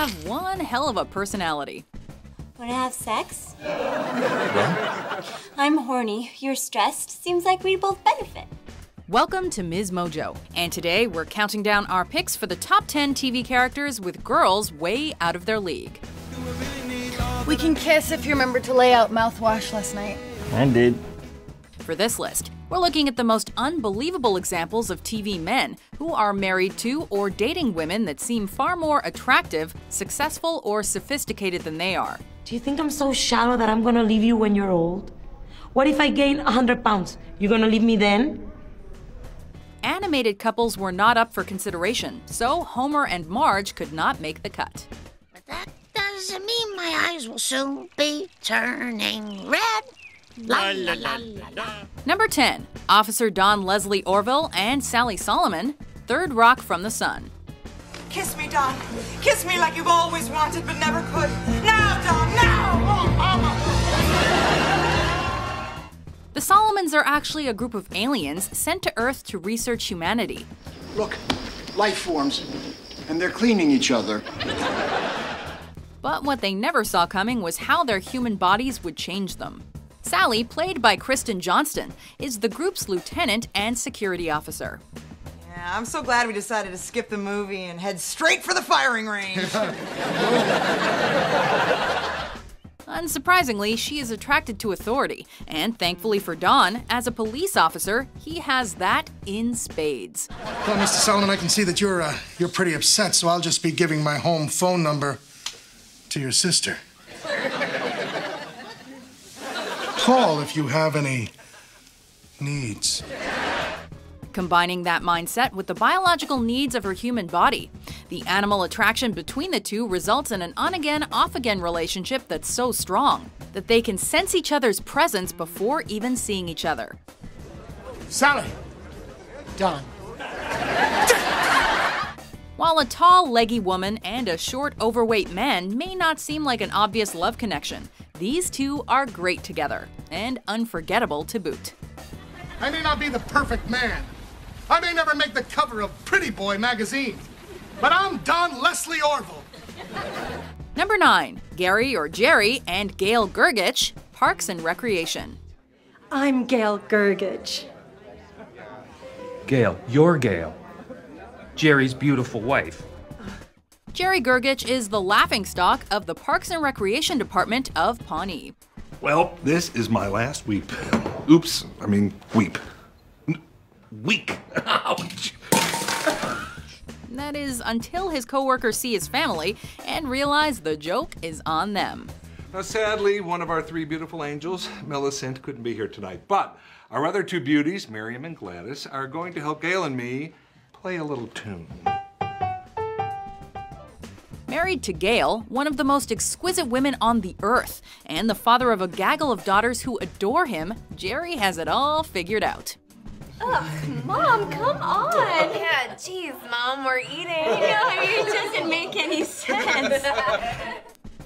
have one hell of a personality. Wanna have sex? I'm horny. You're stressed. Seems like we both benefit. Welcome to Ms. Mojo, and today we're counting down our picks for the top 10 TV characters with girls way out of their league. We can kiss if you remember to lay out mouthwash last night. I did. For this list, we're looking at the most unbelievable examples of TV men who are married to or dating women that seem far more attractive, successful, or sophisticated than they are. Do you think I'm so shallow that I'm gonna leave you when you're old? What if I gain 100 pounds? You're gonna leave me then? Animated couples were not up for consideration, so Homer and Marge could not make the cut. But that doesn't mean my eyes will soon be turning red. La la la la la. Number 10, Officer Don Leslie Orville and Sally Solomon, Third Rock from the Sun. Kiss me, Don. Kiss me like you've always wanted but never could. Now, Don, now! Oh, Mama! The Solomons are actually a group of aliens sent to Earth to research humanity. Look, life forms, and they're cleaning each other. But what they never saw coming was how their human bodies would change them. Sally, played by Kristen Johnston, is the group's lieutenant and security officer. Yeah, I'm so glad we decided to skip the movie and head straight for the firing range. Unsurprisingly, she is attracted to authority, and thankfully for Don, as a police officer, he has that in spades. Well, Mr. Solomon, I can see that you're uh, you're pretty upset, so I'll just be giving my home phone number to your sister. Call if you have any needs. Combining that mindset with the biological needs of her human body, the animal attraction between the two results in an on again, off again relationship that's so strong that they can sense each other's presence before even seeing each other. Sally. Don. While a tall, leggy woman and a short, overweight man may not seem like an obvious love connection, these two are great together and unforgettable to boot. I may not be the perfect man. I may never make the cover of Pretty Boy magazine. But I'm Don Leslie Orville. Number 9. Gary or Jerry and Gail Gergich, Parks and Recreation. I'm Gail Gergich. Gail, you're Gail. Jerry's beautiful wife. Jerry Gergich is the laughingstock of the Parks and Recreation Department of Pawnee. Well, this is my last weep. Oops, I mean, weep. Week. Ouch. That is until his coworkers see his family and realize the joke is on them. Now, sadly, one of our three beautiful angels, Millicent, couldn't be here tonight. But our other two beauties, Miriam and Gladys, are going to help Gail and me play a little tune. Married to Gail, one of the most exquisite women on the earth, and the father of a gaggle of daughters who adore him, Jerry has it all figured out. Ugh, Mom, come on. Yeah, geez, Mom, we're eating. No, it doesn't make any sense.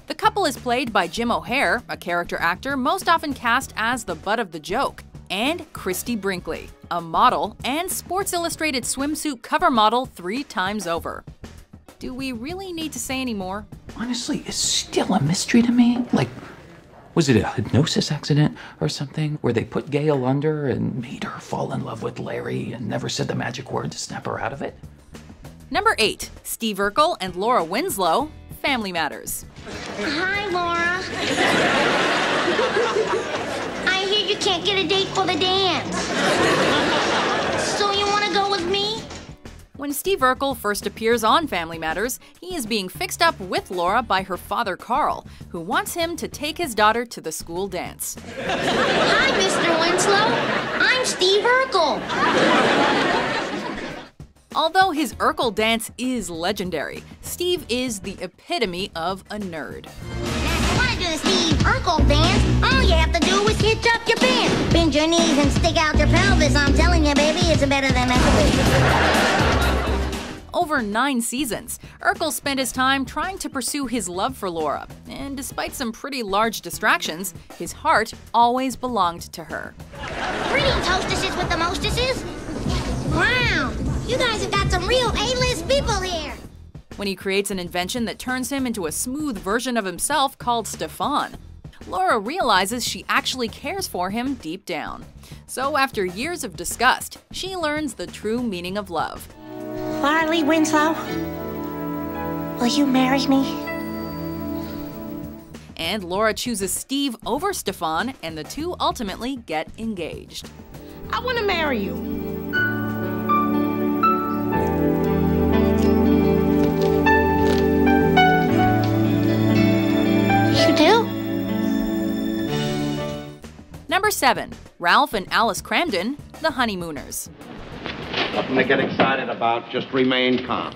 The couple is played by Jim O'Heir, a character actor most often cast as the butt of the joke, and Christie Brinkley, a model and Sports Illustrated swimsuit cover model three times over. Do we really need to say any more? Honestly, it's still a mystery to me. Like, was it a hypnosis accident or something where they put Gail under and made her fall in love with Larry and never said the magic word to snap her out of it? Number 8. Steve Urkel and Laura Winslow, Family Matters. Hi, Laura. I hear you can't get a date for the dance. When Steve Urkel first appears on Family Matters, he is being fixed up with Laura by her father Carl, who wants him to take his daughter to the school dance. Hi, Mr. Winslow. I'm Steve Urkel. Although his Urkel dance is legendary, Steve is the epitome of a nerd. Want to do the Steve Urkel dance? All you have to do is hitch up your pants, bend your knees, and stick out your pelvis. I'm telling you, baby, it's better than ever. Over nine seasons, Urkel spent his time trying to pursue his love for Laura, and despite some pretty large distractions, his heart always belonged to her. Pretty toastesses with the mostesses. Wow, you guys have got some real A-list people here. when he creates an invention that turns him into a smooth version of himself called Stefan. Laura realizes she actually cares for him deep down. So, after years of disgust, she learns the true meaning of love. Farley Winslow, will you marry me? And Laura chooses Steve over Stefan, and the two ultimately get engaged. I want to marry you. You do? Number 7. Ralph and Alice Cramden, The Honeymooners. Nothing to get excited about, just remain calm.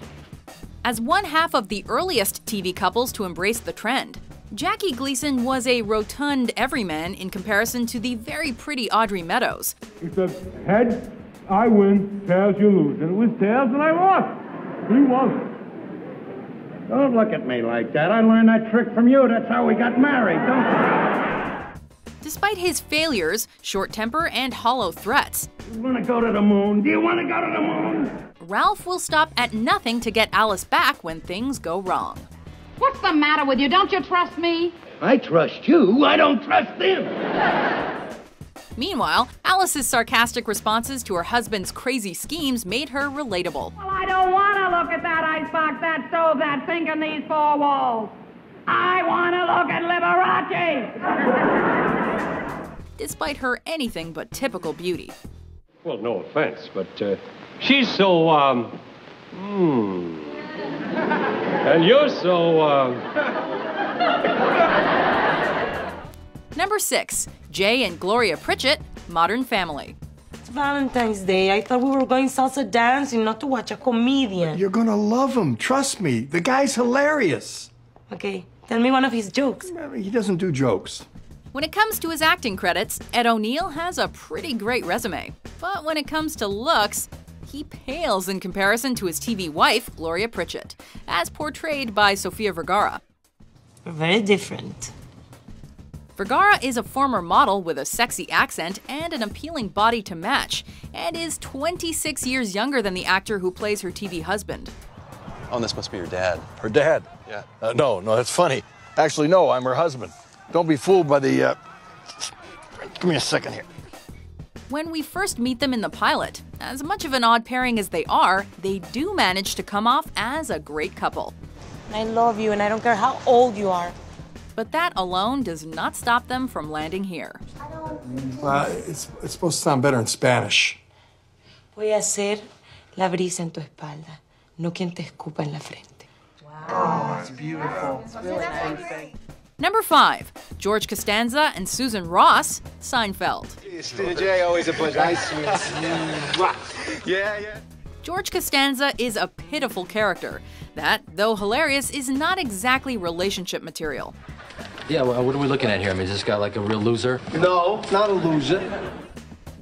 As one half of the earliest TV couples to embrace the trend, Jackie Gleason was a rotund everyman in comparison to the very pretty Audrey Meadows. He said, head, I win, tails, you lose. And it was tails, and I lost. He won. Don't look at me like that. I learned that trick from you. That's how we got married. Don't. Despite his failures, short temper, and hollow threats, You want to go to the moon? Do you want to go to the moon? Ralph will stop at nothing to get Alice back when things go wrong. What's the matter with you? Don't you trust me? I trust you. I don't trust them. Meanwhile, Alice's sarcastic responses to her husband's crazy schemes made her relatable. Well, I don't want to look at that icebox, that stove, that sink, and these four walls. I want to look at Liberace. Despite her anything but typical beauty. Well, no offense, but uh, she's so, um, hmm. And you're so, uh. Number 6. Jay and Gloria Pritchett, Modern Family. It's Valentine's Day. I thought we were going salsa dancing, not to watch a comedian. You're gonna love him. Trust me. The guy's hilarious. Okay, tell me one of his jokes. He doesn't do jokes. When it comes to his acting credits, Ed O'Neill has a pretty great resume. But when it comes to looks, he pales in comparison to his TV wife, Gloria Pritchett, as portrayed by Sofia Vergara. Very different. Vergara is a former model with a sexy accent and an appealing body to match, and is 26 years younger than the actor who plays her TV husband. Oh, this must be your dad. Her dad? Yeah. Uh, no, no, that's funny. Actually, no, I'm her husband. Don't be fooled by the. Uh... Give me a second here. When we first meet them in the pilot, as much of an odd pairing as they are, they do manage to come off as a great couple. I love you, and I don't care how old you are. But that alone does not stop them from landing here. Uh, it's, it's supposed to sound better in Spanish. Voy a ser la brisa en tu espalda, no quien te escupa en la frente. Oh, that's beautiful. It's really nice. Number 5. George Costanza and Susan Ross, Seinfeld. Stina J, always a pleasure. Nice to. Yeah, yeah. George Costanza is a pitiful character that, though hilarious, is not exactly relationship material. Yeah, well, what are we looking at here? I mean, is this guy like a real loser? No, not a loser.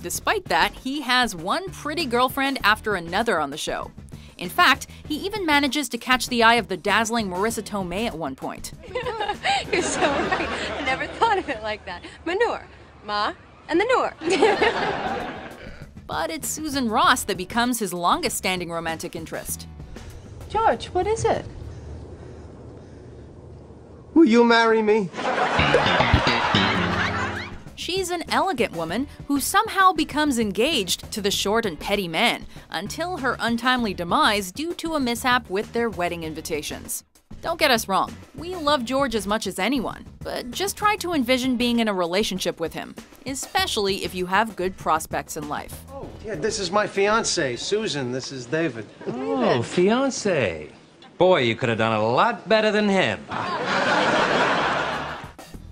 Despite that, he has one pretty girlfriend after another on the show. In fact, he even manages to catch the eye of the dazzling Marisa Tomei at one point. You're so right. I never thought of it like that. Manure. Ma and the Noor. But it's Susan Ross that becomes his longest standing romantic interest. George, what is it? Will you marry me? She's an elegant woman who somehow becomes engaged to the short and petty man until her untimely demise due to a mishap with their wedding invitations. Don't get us wrong, we love George as much as anyone, but just try to envision being in a relationship with him, especially if you have good prospects in life. Yeah, this is my fiance, Susan. This is David. Oh, fiance. Boy, you could have done a lot better than him.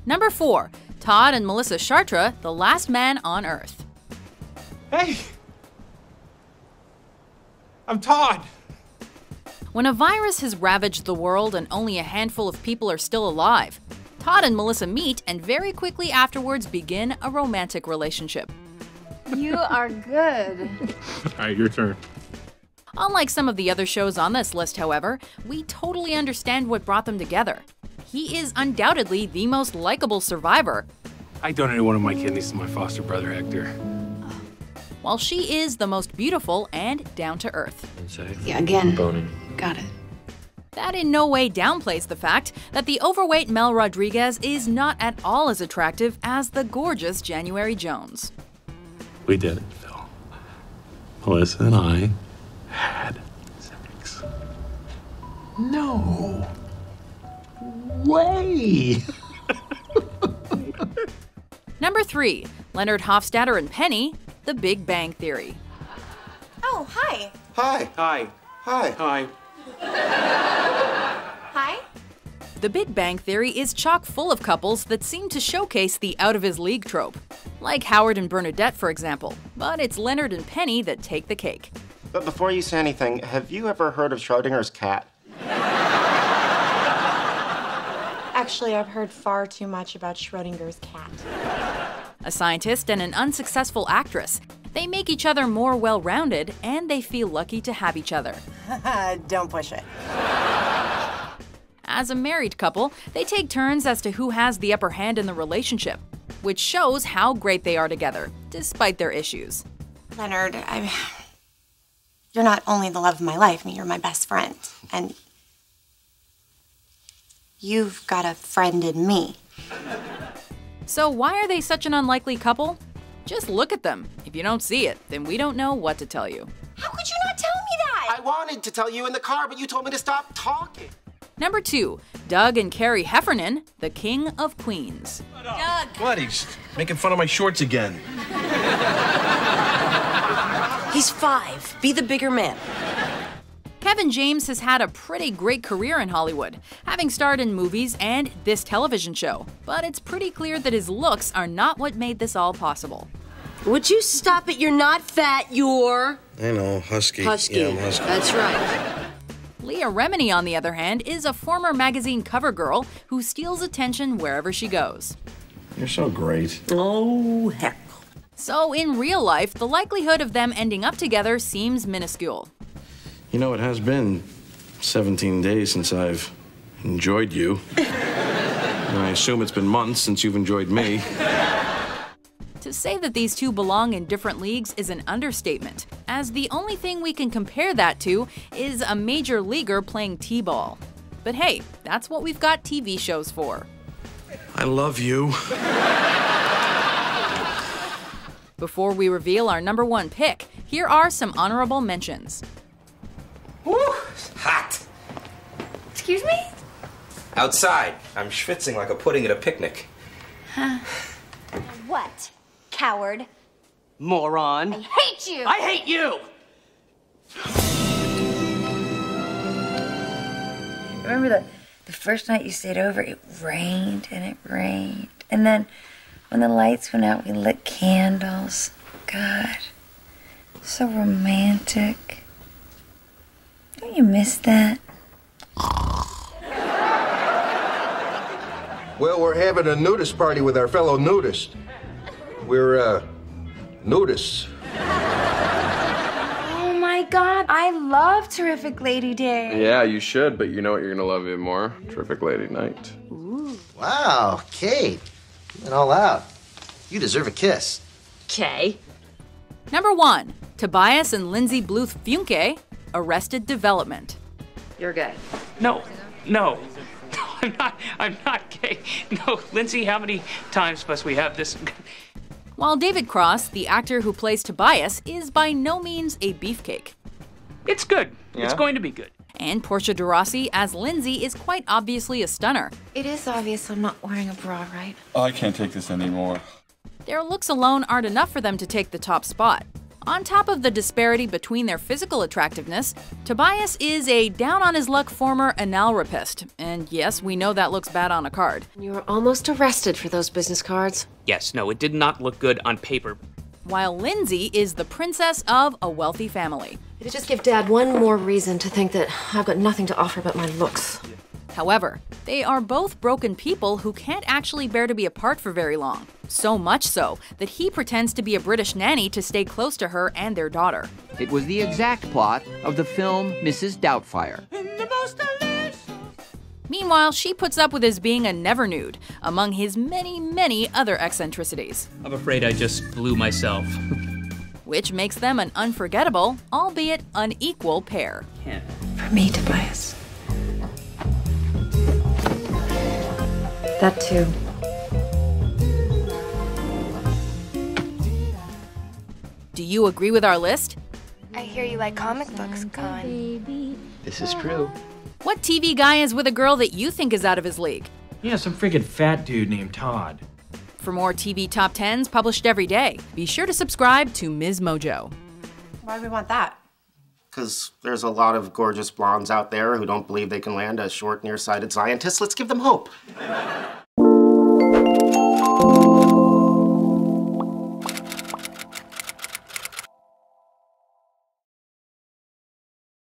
Number 4. Todd and Melissa Chartres, The Last Man on Earth. Hey! I'm Todd. When a virus has ravaged the world and only a handful of people are still alive, Todd and Melissa meet and very quickly afterwards begin a romantic relationship. You are good. All right, your turn. Unlike some of the other shows on this list, however, we totally understand what brought them together. He is undoubtedly the most likable survivor, I donated one of my kidneys to my foster brother, Hector. while she is the most beautiful and down to earth. Yeah, again. Got it. That in no way downplays the fact that the overweight Mel Rodriguez is not at all as attractive as the gorgeous January Jones. We did it, Phil. Melissa and I had sex. No. Way. Number 3. Leonard Hofstadter and Penny, The Big Bang Theory. Oh, hi. Hi. Hi. Hi. Hi. Hi. The Big Bang Theory is chock full of couples that seem to showcase the out of his league trope, like Howard and Bernadette, for example. But it's Leonard and Penny that take the cake. But before you say anything, have you ever heard of Schrodinger's cat? Actually, I've heard far too much about Schrodinger's cat. A scientist and an unsuccessful actress. They make each other more well rounded, and they feel lucky to have each other. Don't push it. As a married couple, they take turns as to who has the upper hand in the relationship, which shows how great they are together, despite their issues. Leonard, I. You're not only the love of my life, I mean, you're my best friend. And. You've got a friend in me. So, why are they such an unlikely couple? Just look at them. If you don't see it, then we don't know what to tell you. How could you not tell me that? I wanted to tell you in the car, but you told me to stop talking. Number two, Doug and Carrie Heffernan, the King of Queens. Doug. What? He's making fun of my shorts again. He's five. Be the bigger man. Kevin James has had a pretty great career in Hollywood, having starred in movies and this television show. But it's pretty clear that his looks are not what made this all possible. Would you stop it? You're not fat. You're I know, husky. husky. Yeah, I'm husky. That's right. Leah Remini, on the other hand, is a former magazine cover girl who steals attention wherever she goes. You're so great. Oh, heck. So, in real life, the likelihood of them ending up together seems minuscule. You know, it has been 17 days since I've enjoyed you. and I assume it's been months since you've enjoyed me. To say that these two belong in different leagues is an understatement, as the only thing we can compare that to is a major leaguer playing T ball. But hey, that's what we've got TV shows for. I love you. Before we reveal our number one pick, here are some honorable mentions. Hot. Excuse me? Outside. I'm schwitzing like a pudding at a picnic. Huh. What? Coward. Moron. I hate you! I hate you! Remember the, the first night you stayed over, it rained and it rained. And then when the lights went out, we lit candles. God, so romantic. Don't you miss that? Well, we're having a nudist party with our fellow nudists. We're, uh, nudists. Oh my god, I love Terrific Lady Day. Yeah, you should, but you know what you're gonna love even more? Terrific Lady Night. Wow, Kate. You went all out. You deserve a kiss. Okay. Number one, Tobias and Lindsay Bluth Funke, Arrested Development. You're gay. No, no. I'm not. I'm not gay. No, Lindsay, how many times must we have this? While David Cross, the actor who plays Tobias, is by no means a beefcake. It's good. It's going to be good. And Portia de Rossi as Lindsay is quite obviously a stunner. It is obvious I'm not wearing a bra, right? I can't take this anymore. Their looks alone aren't enough for them to take the top spot. On top of the disparity between their physical attractiveness, Tobias is a down on his luck former anal rapist. And yes, we know that looks bad on a card. You were almost arrested for those business cards. Yes, no, it did not look good on paper. While Lindsay is the princess of a wealthy family. It'd just give Dad one more reason to think that I've got nothing to offer but my looks. However, they are both broken people who can't actually bear to be apart for very long. So much so that he pretends to be a British nanny to stay close to her and their daughter. It was the exact plot of the film Mrs. Doubtfire. Meanwhile, she puts up with his being a never nude, among his many, many other eccentricities, I'm afraid I just blew myself. which makes them an unforgettable, albeit unequal pair. For me, Tobias. That too. Do you agree with our list? I hear you like comic books, Con. This is true. What TV guy is with a girl that you think is out of his league? Yeah, some freaking fat dude named Todd. For more TV top 10s published every day, be sure to subscribe to Ms. Mojo. Why do we want that? Because there's a lot of gorgeous blondes out there who don't believe they can land as short, nearsighted scientists. Let's give them hope.